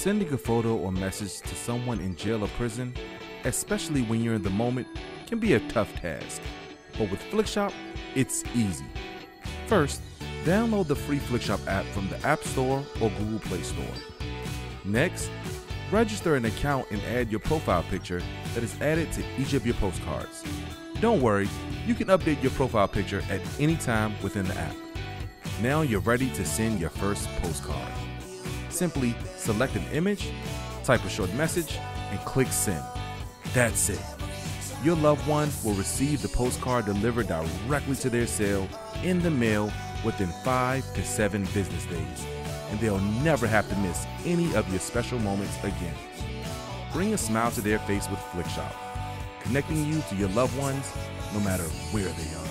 Sending a photo or message to someone in jail or prison, especially when you're in the moment, can be a tough task. But with Flikshop, it's easy. First, download the free Flikshop app from the App Store or Google Play Store. Next, register an account and add your profile picture that is added to each of your postcards. Don't worry, you can update your profile picture at any time within the app. Now you're ready to send your first postcard. Simply select an image, type a short message, and click send. That's it. Your loved one will receive the postcard delivered directly to their cell in the mail within five to seven business days, and they'll never have to miss any of your special moments again. Bring a smile to their face with Flikshop, connecting you to your loved ones no matter where they are.